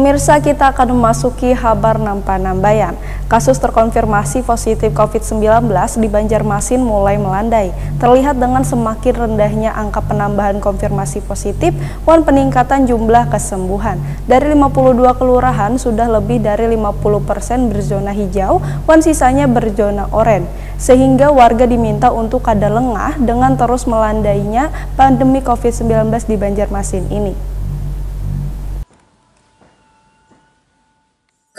Pemirsa kita akan memasuki kabar nampak nambayan. Kasus terkonfirmasi positif COVID-19 di Banjarmasin mulai melandai. Terlihat dengan semakin rendahnya angka penambahan konfirmasi positif dan peningkatan jumlah kesembuhan. Dari 52 kelurahan sudah lebih dari 50% persen berzona hijau dan sisanya berzona oranye. Sehingga warga diminta untuk kada lengah dengan terus melandainya pandemi COVID-19 di Banjarmasin ini.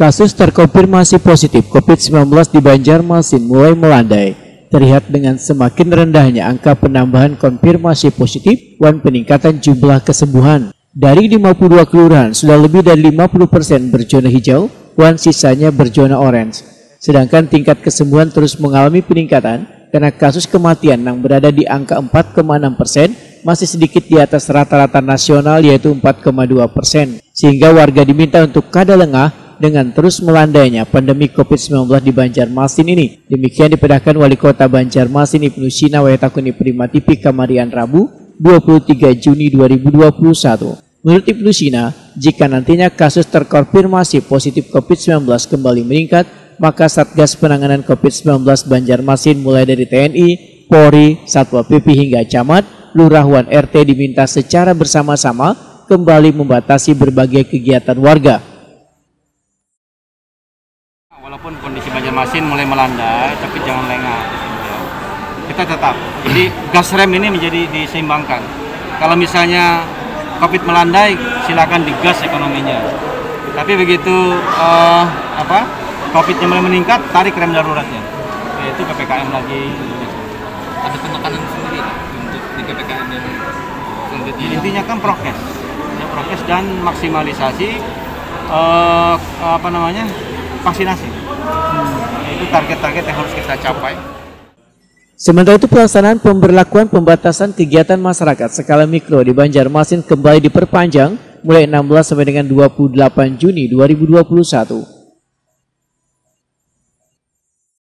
Kasus terkonfirmasi positif COVID-19 di Banjarmasin mulai melandai, terlihat dengan semakin rendahnya angka penambahan konfirmasi positif dan peningkatan jumlah kesembuhan. Dari 52 kelurahan, sudah lebih dari 50% berzona hijau dan sisanya berzona orange. Sedangkan tingkat kesembuhan terus mengalami peningkatan karena kasus kematian yang berada di angka 4,6 persen masih sedikit di atas rata-rata nasional yaitu 4,2 persen. Sehingga warga diminta untuk kada lengah dengan terus melandainya pandemi COVID-19 di Banjarmasin ini. Demikian dipedahkan Wali Kota Banjarmasin Ibnu Sina Wayatakuni TV Kamarian Rabu 23 Juni 2021. Menurut Ibnu Sina, jika nantinya kasus terkonfirmasi positif COVID-19 kembali meningkat, maka Satgas Penanganan COVID-19 Banjarmasin mulai dari TNI, Polri, Satpol PP hingga camat, lurah wan RT diminta secara bersama-sama kembali membatasi berbagai kegiatan warga Banjarmasin mulai melandai, tapi jangan lengah. Kita tetap. Jadi gas rem ini menjadi diseimbangkan. Kalau misalnya COVID melandai, silakan digas ekonominya. Tapi begitu uh, apa COVID-nya mulai meningkat, tarik rem daruratnya, yaitu ppkm lagi. Ada penekanan sendiri untuk di ppkm yang selanjutnya. Intinya kan prokes, ya, prokes dan maksimalisasi uh, apa namanya vaksinasi. Hmm. Itu target-target yang harus kita capai. Sementara itu pelaksanaan pemberlakuan pembatasan kegiatan masyarakat skala mikro di Banjarmasin kembali diperpanjang mulai 16 sampai dengan 28 Juni 2021.